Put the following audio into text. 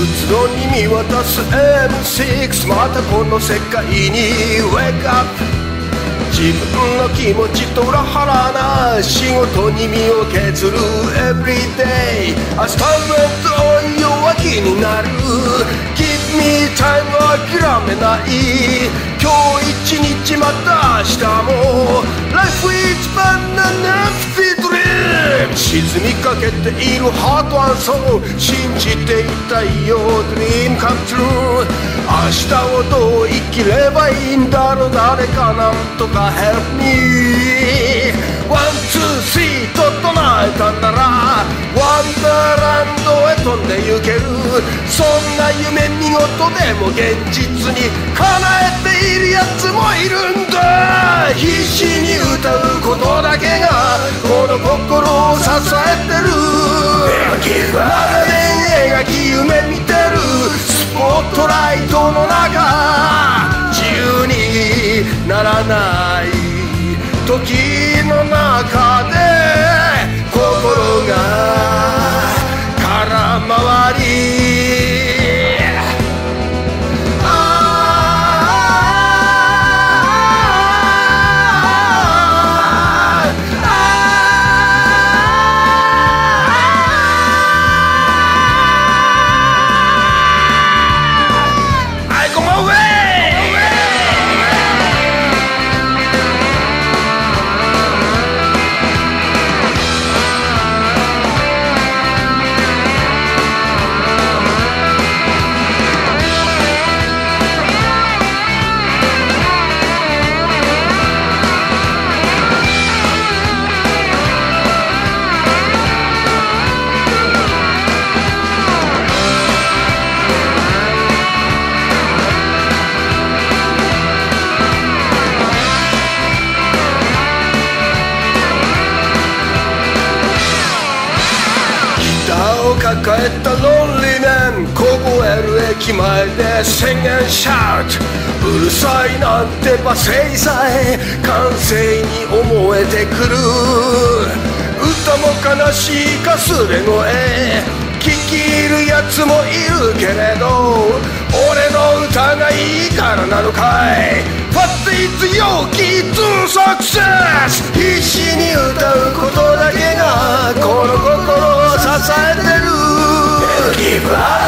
見渡す M6 またこの世界に Wake up 自分の気持ちと裏腹な仕事に身を削る Everyday 明日の音弱気になる。Give me time 諦めない。今日一日また明日も。Life is banana 沈みかけているハートアンソー信じていたいよ Dream come true 明日をどう生きればいいんだろう。誰かなんとか Help me One, two, three と唱えたならワンダーランドへ飛んで行ける。そんな夢見事でも現実に叶えているやつもいるんだ。必死にない時ーを抱えたロンリーメン凍える駅前で宣言シャウト。うるさいなんて罵声さえ完成に思えてくる。歌も悲しいかすれ声聞き入るやつもいるけれど俺の歌がいいからなのかい。What is your key to success 必死に歌こ